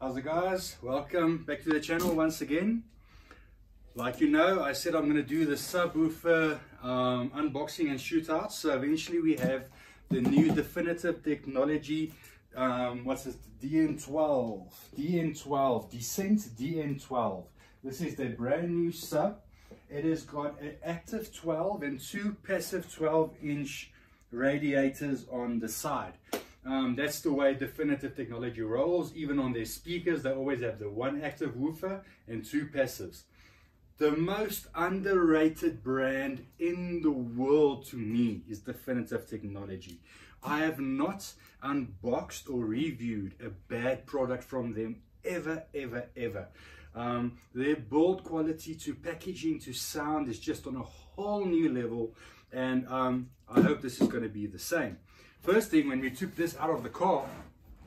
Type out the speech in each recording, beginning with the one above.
How's it guys? Welcome back to the channel once again. Like you know, I said I'm going to do the subwoofer um, unboxing and shootout. So eventually we have the new definitive technology, um, what's this, DN12, DN12, Descent DN12. This is the brand new sub. It has got an active 12 and two passive 12 inch radiators on the side. Um, that's the way Definitive Technology rolls. Even on their speakers, they always have the one active woofer and two passives. The most underrated brand in the world to me is Definitive Technology. I have not unboxed or reviewed a bad product from them ever, ever, ever. Um, their build quality to packaging to sound is just on a whole new level and um, I hope this is going to be the same. First thing, when we took this out of the car,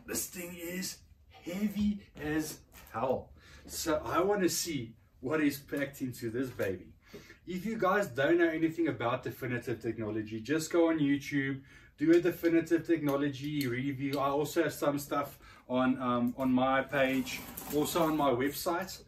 this thing is heavy as hell. So I want to see what is packed into this baby. If you guys don't know anything about definitive technology, just go on YouTube, do a definitive technology review. I also have some stuff on, um, on my page, also on my website.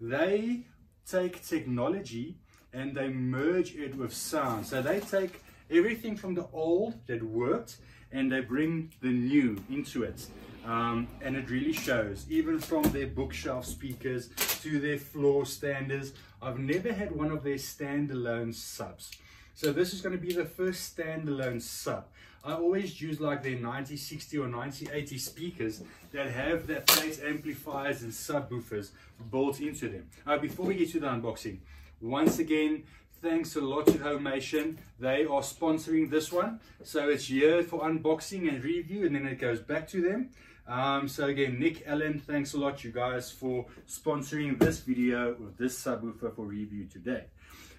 They take technology and they merge it with sound. So they take everything from the old that worked and they bring the new into it. Um, and it really shows, even from their bookshelf speakers to their floor standers. I've never had one of their standalone subs. So this is going to be the first standalone sub. I always use like their 9060 or 9080 speakers that have their plate amplifiers and subwoofers built into them. Uh, before we get to the unboxing, once again, thanks a lot to Homemation. They are sponsoring this one. So it's here for unboxing and review and then it goes back to them. Um, so again, Nick Allen, thanks a lot you guys for sponsoring this video with this subwoofer for review today.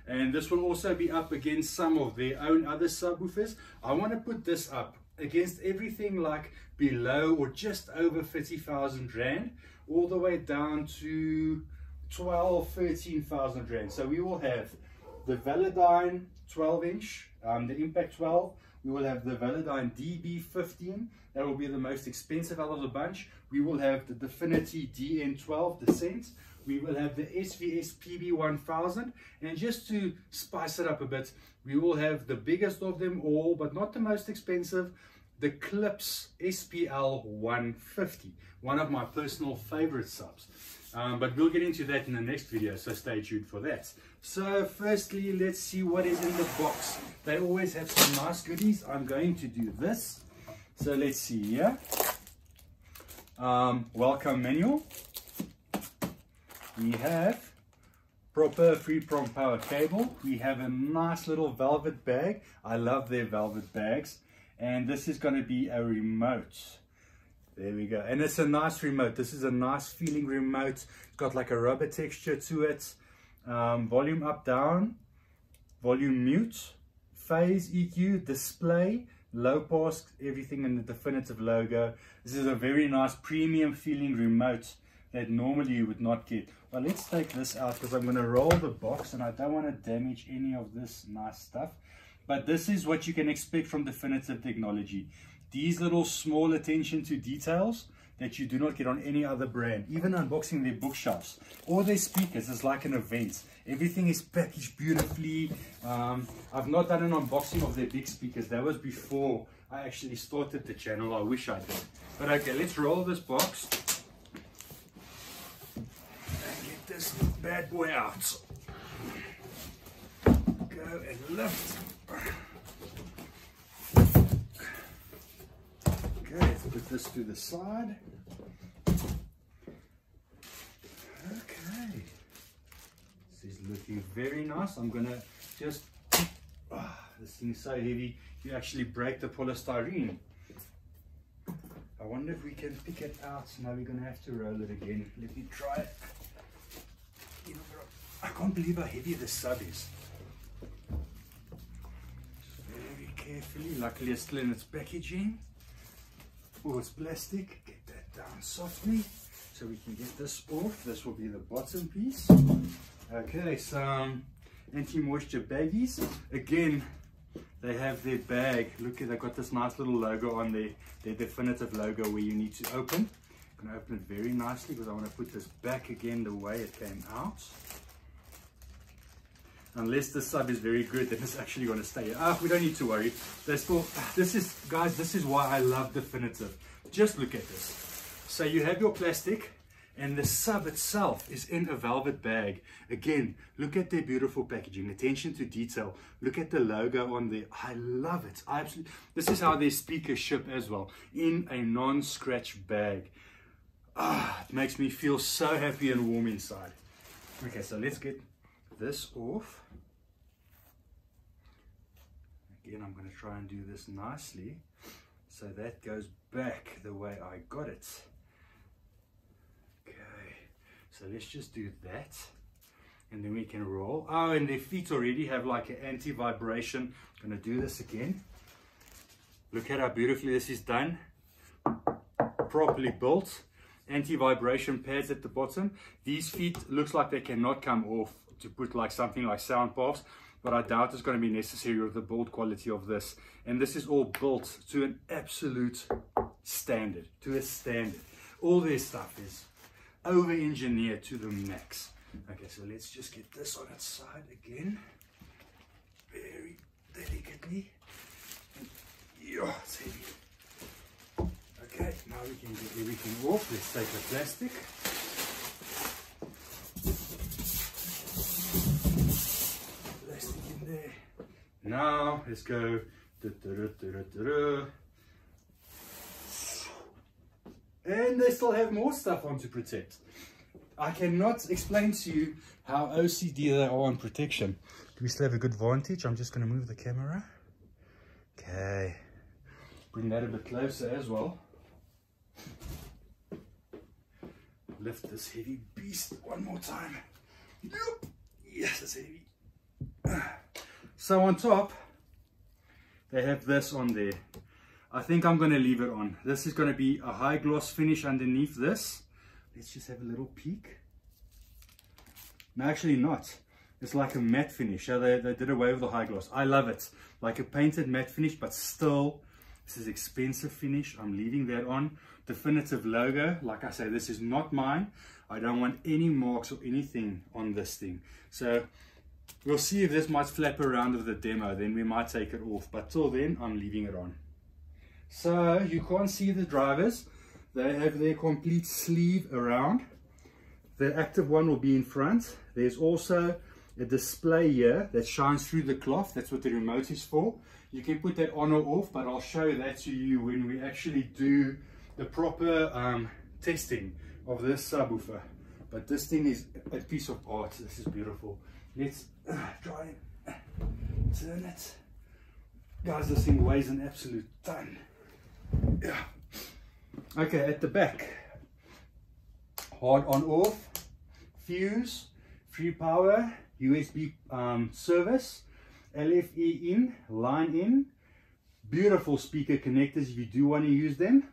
And this will also be up against some of their own other subwoofers. I want to put this up against everything like below or just over 50,000 Rand all the way down to 12, 13,000 Rand. So we will have the Velodyne 12 inch, um, the Impact 12. We will have the Velodyne DB15. That will be the most expensive out of the bunch. We will have the Definitive DN12 Descent. We will have the SVS PB1000. And just to spice it up a bit, we will have the biggest of them all, but not the most expensive, the Klipsch SPL 150. One of my personal favorite subs. Um, but we'll get into that in the next video, so stay tuned for that. So firstly, let's see what is in the box. They always have some nice goodies. I'm going to do this. So let's see here. Um, welcome manual. We have proper free prong power cable. We have a nice little velvet bag. I love their velvet bags. And this is going to be a remote. There we go. And it's a nice remote. This is a nice feeling remote. It's got like a rubber texture to it. Um, volume up, down. Volume mute. Phase EQ, display, low pass, everything in the definitive logo. This is a very nice premium feeling remote that normally you would not get. Well, let's take this out because I'm going to roll the box and I don't want to damage any of this nice stuff. But this is what you can expect from Definitive Technology. These little small attention to details that you do not get on any other brand. Even unboxing their bookshelves or their speakers is like an event. Everything is packaged beautifully. Um, I've not done an unboxing of their big speakers. That was before I actually started the channel. I wish I did. But okay, let's roll this box and get this bad boy out. Go and lift. Put this to the side. Okay. This is looking very nice. I'm gonna just, oh, this thing's so heavy, you actually break the polystyrene. I wonder if we can pick it out. Now we're gonna have to roll it again. Let me try it. I can't believe how heavy this sub is. Very carefully, luckily it's still in its packaging. Oh, it's plastic. Get that down softly so we can get this off. This will be the bottom piece. Okay, some anti-moisture baggies. Again, they have their bag. Look, they've got this nice little logo on there, their definitive logo where you need to open I'm going to open it very nicely because I want to put this back again the way it came out. Unless the sub is very good, then it's actually going to stay. Ah, we don't need to worry. Still, this is, guys, this is why I love Definitive. Just look at this. So you have your plastic, and the sub itself is in a velvet bag. Again, look at their beautiful packaging, attention to detail. Look at the logo on there. I love it. I absolutely, this is how their speakers ship as well, in a non-scratch bag. Ah, it makes me feel so happy and warm inside. Okay, so let's get this off. Again, I'm going to try and do this nicely. So that goes back the way I got it. Okay, so let's just do that. And then we can roll. Oh, and their feet already have like an anti-vibration. I'm gonna do this again. Look at how beautifully this is done. Properly built. Anti-vibration pads at the bottom. These feet looks like they cannot come off to put like something like sound paths but I doubt it's going to be necessary with the build quality of this. And this is all built to an absolute standard, to a standard. All this stuff is over engineered to the max. Okay, so let's just get this on its side again. Very delicately. Yeah, it's heavy. Okay, now we can get everything off. Let's take the. Plastic in there. Now let's go. And they still have more stuff on to protect. I cannot explain to you how OCD they are on protection. Do we still have a good vantage? I'm just going to move the camera. Okay. Bring that a bit closer as well. Lift this heavy beast one more time. Yes, it's heavy. So on top, they have this on there. I think I'm going to leave it on. This is going to be a high gloss finish underneath this. Let's just have a little peek. No, actually not. It's like a matte finish. Yeah, they, they did away with the high gloss. I love it. Like a painted matte finish, but still, this is expensive finish. I'm leaving that on. Definitive logo. Like I say, this is not mine. I don't want any marks or anything on this thing. So we'll see if this might flap around with the demo. Then we might take it off. But till then, I'm leaving it on. So you can't see the drivers. They have their complete sleeve around. The active one will be in front. There's also a display here that shines through the cloth. That's what the remote is for. You can put that on or off, but I'll show that to you when we actually do the proper um, testing of this subwoofer. But this thing is a piece of art. This is beautiful. Let's uh, try and turn it. Guys, this thing weighs an absolute ton. Yeah. Okay, at the back, hard on off, fuse, free power, USB um, service, LFE in, line in, beautiful speaker connectors if you do want to use them.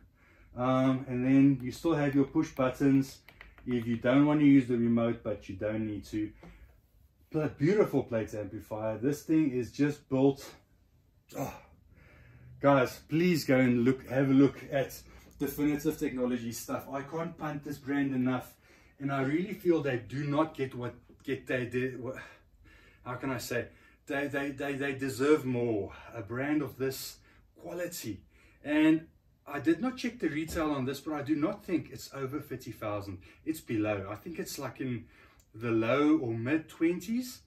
Um, and then you still have your push buttons if you don't want to use the remote, but you don't need to. But beautiful plate amplifier. This thing is just built. Oh, guys please go and look have a look at definitive technology stuff i can't punt this brand enough and i really feel they do not get what get they did how can i say they, they they they deserve more a brand of this quality and i did not check the retail on this but i do not think it's over 50,000 it's below i think it's like in the low or mid 20s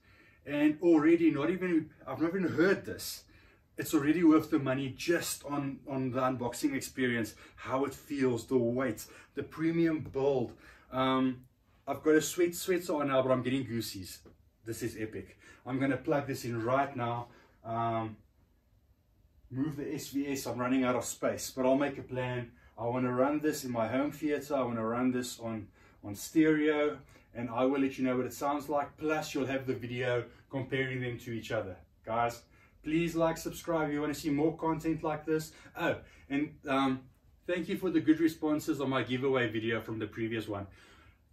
and already not even i've not even heard this it's already worth the money just on, on the unboxing experience, how it feels, the weight, the premium build. Um, I've got a sweat sweater on now, but I'm getting goosies. This is epic. I'm to plug this in right now. Um, move the SVS. I'm running out of space, but I'll make a plan. I want to run this in my home theater. I want to run this on, on stereo, and I will let you know what it sounds like. Plus, you'll have the video comparing them to each other. Guys, please like subscribe if you want to see more content like this. Oh and um, thank you for the good responses on my giveaway video from the previous one.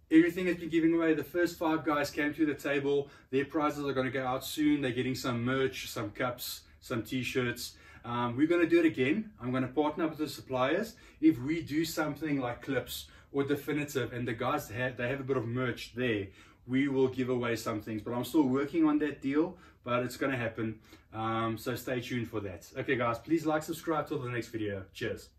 Everything has been giving away. The first five guys came to the table. Their prizes are going to go out soon. They're getting some merch some cups some t-shirts. Um, we're going to do it again. I'm going to partner up with the suppliers. If we do something like Klipsch or definitive and the guys have they have a bit of merch there we will give away some things. But i'm still working on that deal but it's going to happen. Um, so stay tuned for that. Okay guys please like subscribe till the next video. Cheers